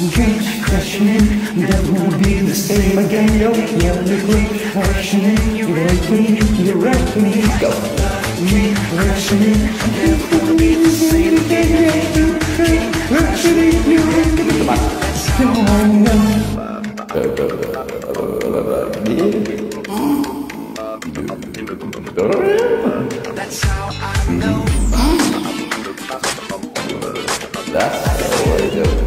Yeah. Dreams crashing in, never wanna be the same again. Yo, yeah, the great crashing. You wreck me, you wreck me, go. Me crashing in, never wanna be the same again. Yeah, you great crashing in, you wreck me. That's how I know. That's how I know. That's how I do.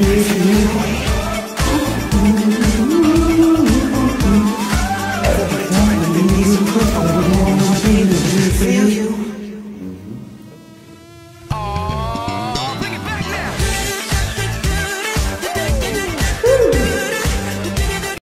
with you.